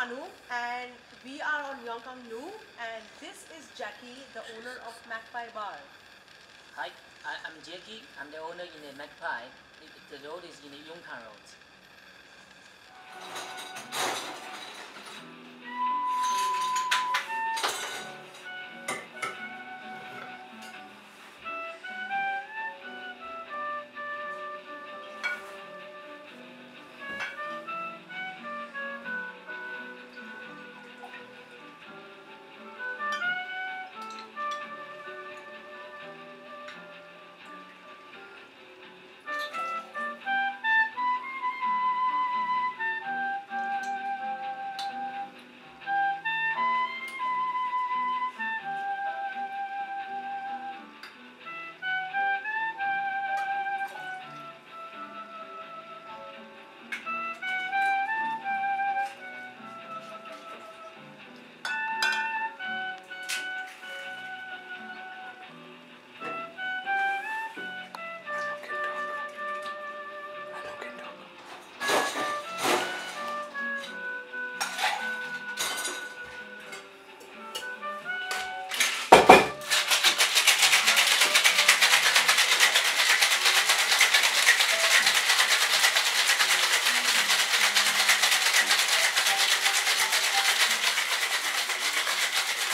And we are on Yongkang Lu and this is Jackie, the owner of Magpie Bar. Hi, I, I'm Jackie. I'm the owner in the Magpie. The, the road is in the Yongkang Road.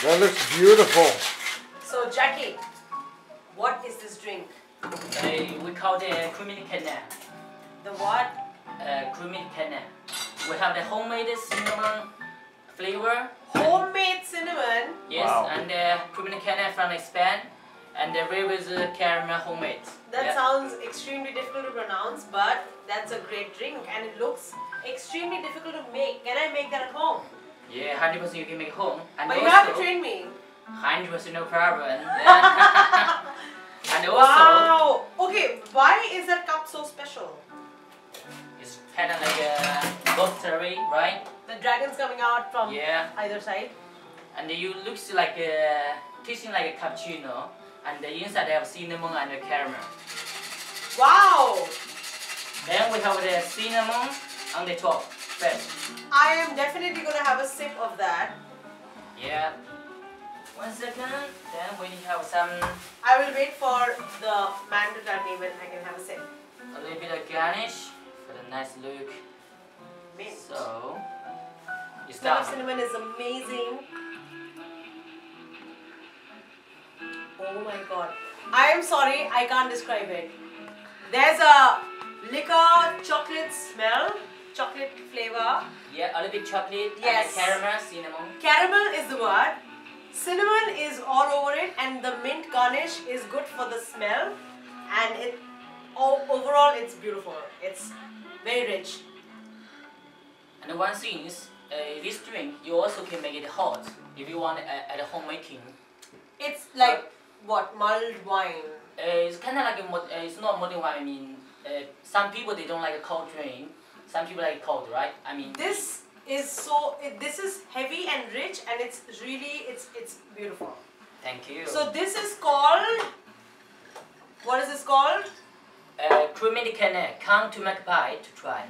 That looks beautiful. So Jackie, what is this drink? Uh, we call the creamy canna. The what? Uh, creamy canna. We have the homemade cinnamon flavor. Homemade cinnamon. Yes, Wow. and the creamy canna from Spain. And the real is uh, caramel homemade. That yeah. sounds extremely difficult to pronounce, but that's a great drink and it looks extremely difficult to make. Can I make that at home? Yeah, hundred percent you can make home. And But you have to train me. hundred percent no problem. And also, Wow. Okay, why is that cup so special? it's kind of like a lottery, right? The dragon's coming out from Yeah. either side. And you looks like a tasting like a cappuccino, and the inside they have cinnamon and the caramel. Wow. Then we have the cinnamon on the top first. I am definitely gonna have a sip of that. Yeah. One second. Then we have some I will wait for the man to tell me when I can have a sip. a little bit of garnish for the nice look. Mint. So you Smell of cinnamon is amazing. Oh my god. I am sorry, I can't describe it. There's a liquor chocolate smell, chocolate flavor. Yeah, a little bit chocolate Yes. and caramel, cinnamon. Caramel is the word. Cinnamon is all over it, and the mint garnish is good for the smell. And it, overall, it's beautiful. It's very rich. And one thing is, uh, this drink you also can make it hot if you want uh, at home making. It's like what mulled wine. Uh, it's kind of like a uh, it's not mulled wine. I mean, uh, some people they don't like a cold drink. Some people like cold, right? I mean, This is so. It, this is heavy and rich, and it's really it's it's beautiful. thank you. So this is called. What is this called? uh, creamy canna, come to Magpie to try.